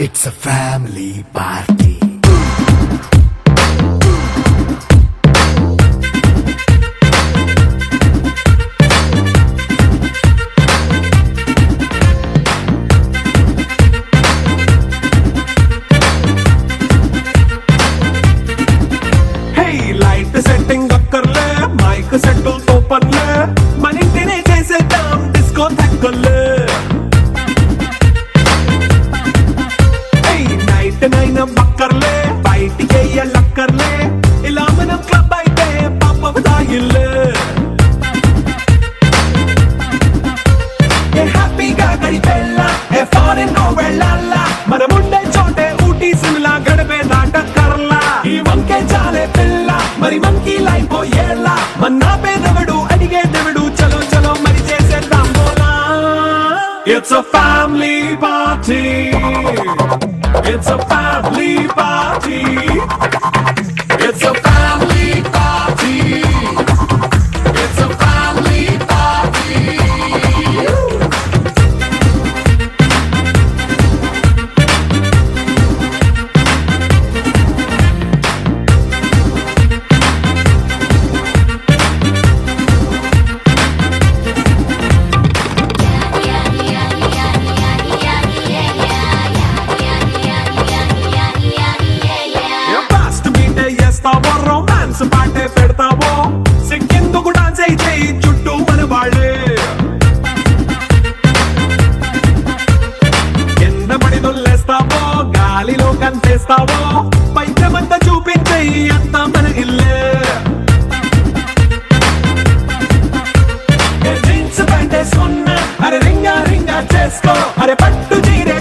It's a family party. Disco థక్కర్లే hey night nine బక్కర్లే బయటికి వెయ్యలక్కర్లే ఇలా మనం క్లబ్ అయితే పాప తాగిల్లే ఏ హ్యాపీగా గడిపెళ్ళ ఏ ఫారెన్ నో వెళ్ళాల మనముండే చోటే ఊటీ సిమ్లా గడిపే నాటకర్లా ఈ వంకే చాలే పిల్ల మరి మంకీ లైఫ్ ఏళ్ళ It's a family party. గాలిలో కనిపిస్తావో పైకమంత చూపించే అంతా మన జీన్స్ అరే రింగా రింగా చేసుకో. అరే పట్టు చీరే